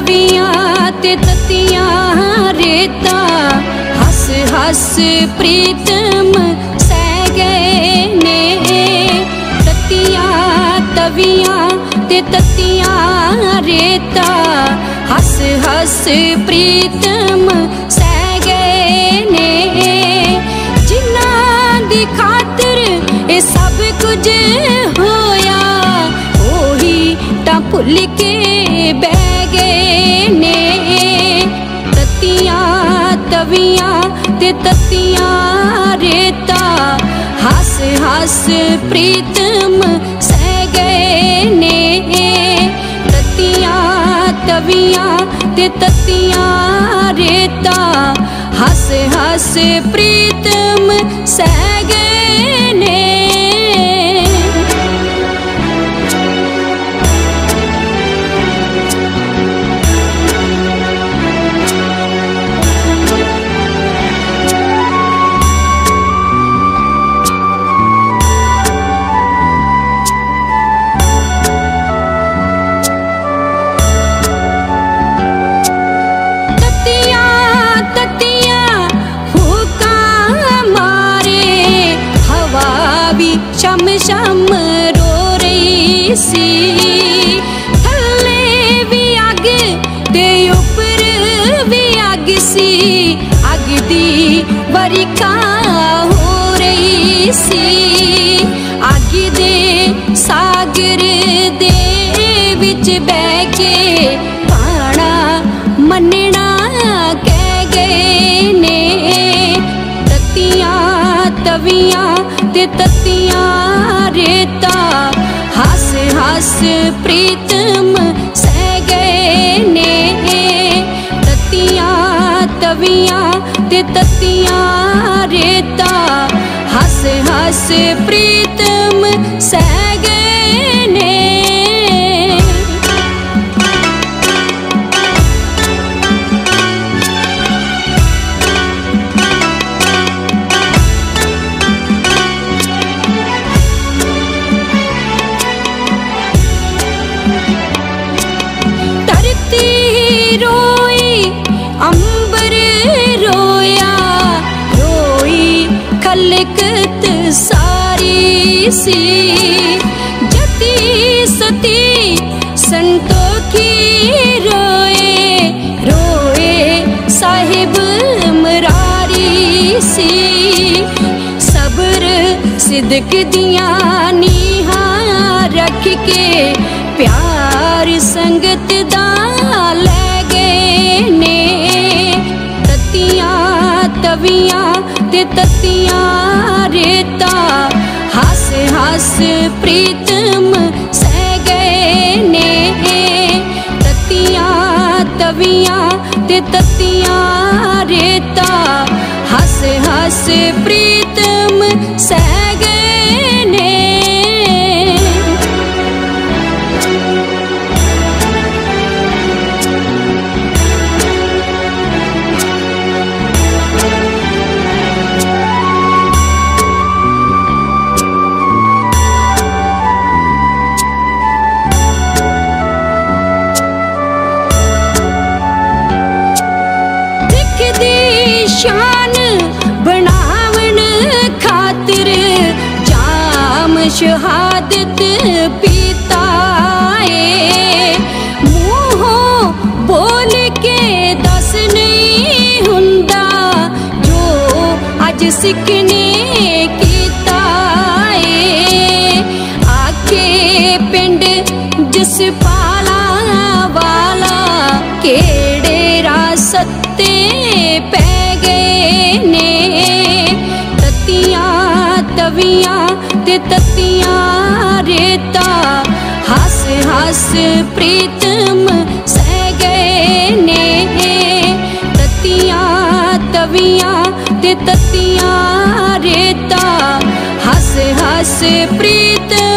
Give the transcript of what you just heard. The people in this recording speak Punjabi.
ਤਵੀਆਂ ਤੇ ਤਤੀਆਂ, ਰੇਤਾ। ਹੱਸ ਹੱਸ ਪ੍ਰੀਤਮ ਸਹਿ ਗਏ ਨੇ। ਤਤੀਆਂ, ਤਵੀਆਂ ਤੇ ਤਤੀਆਂ, ਰੇਤਾ। ਹੱਸ ਹੱਸ ਪ੍ਰੀਤਮ ਸਹਿ ਗਏ ਨੇ। ਜਿਨ੍ਹਾਂ ਦੀ ਖਾਤਰ ਇਹ ਸਭ ਕੁਝ ਹੋਇਆ, ਉਹੀ ਤਾਂ ਭੁੱਲ ਕੇ ਤਵੀਆਂ ਤੇ ਤਤੀਆਂ ਰੇਤਾ ਹੱਸ ਹੱਸ ਪ੍ਰੀਤਮ ਸਹਿ ਗਏ ਨੇ ਤਤੀਆਂ ਤਵੀਆਂ ਤੇ ਤਤੀਆਂ ਰੇਤਾ ਹੱਸ ਸੀ। ਥੱਲੇ ਵੀ ਅੱਗ ਤੇ ਉੱਪਰ ਵੀ ਅੱਗ ਸੀ। ਅੱਗ ਦੀ ਵਰਿਕਾ ਹੋ ਰਹੀ ਸੀ। ਅੱਗ ਦੇ ਸਾਗਰ ਦੇ ਵਿੱਚ ਬਹਿ ਕੇ ਪਾਣਾ ਮੰਨਣਾ ਕਹਿ ਗਏ ਨੇ। ਤਤੀਆਂ ਤਵੀਆਂ ਤੇ ਤਤੀਆਂ ਰੇਤਾ ਹੱਸ ਹੱਸ ਪ੍ਰੀਤਮ ਸਹਿ ਗਏ ਨੇ। ਤਤੀਆਂ, ਤਵੀਆਂ ਤੇ ਤਤੀਆਂ ਰੇਤਾ। ਹੱਸ ਹੱਸ ਪ੍ਰੀਤਮ ਸਹਿ ਸਾਰੀ ਸੀ ਜਤੀ ਸਤੀ ਸੰਤੋਖੀ ਰੋਏ ਰੋਏ ਸਾਹਿਬ ਮਰਾਰੀ ਸੀ ਸਬਰ ਸਿਦਕ ਦੀਆਂ ਨੀਹਾਂ ਰੱਖ ਕੇ ਪਿਆਰ ਸੰਗਤ ਦਾ ਲੈ ਗਏ ਨੇ ਤਤੀਆਂ ਤਵੀਆਂ ਤੇ ਪ੍ਰੀਤਮ ਸਹਿ ਗਏ ਨੇ ਤਤੀਆਂ ਤਵੀਆਂ ਤੇ ਤਤੀਆਂ ਰੇਤਾ ਹੱਸ ਹੱਸ ਪ੍ਰੀਤਮ ਸਹਿ ਗਏ ਨੇ ਦੀ ਸ਼ਾਨ ਬਣਾਵਣ ਖਾਤਰ ਜਾਮ ਸ਼ਹਾਦਤ ਪੀਤਾ ਏ ਮੂੰਹੋਂ ਬੋਲ ਕੇ ਦੱਸ ਨਹੀਂ ਹੁੰਦਾ ਜੋ ਅੱਜ ਸਿੱਖ ਨੇ ਕੀਤਾ ਏ ਆਕੇ ਪਿੰਡ ਜਿਸ ਪਾਲਾ ਵਾਲਾ ਕੇ ਤਤੀਆਂ ਤਵੀਆਂ ਤੇ ਤਤੀਆਂ ਰੇਤਾ ਹੱਸ ਹੱਸ ਪ੍ਰੀਤਮ ਸਹਿ ਗਏ ਨੇ ਤਤੀਆਂ ਤਵੀਆਂ ਤੇ ਤਤੀਆਂ ਰੇਤਾ ਹੱਸ ਹੱਸ ਪ੍ਰੀਤਮ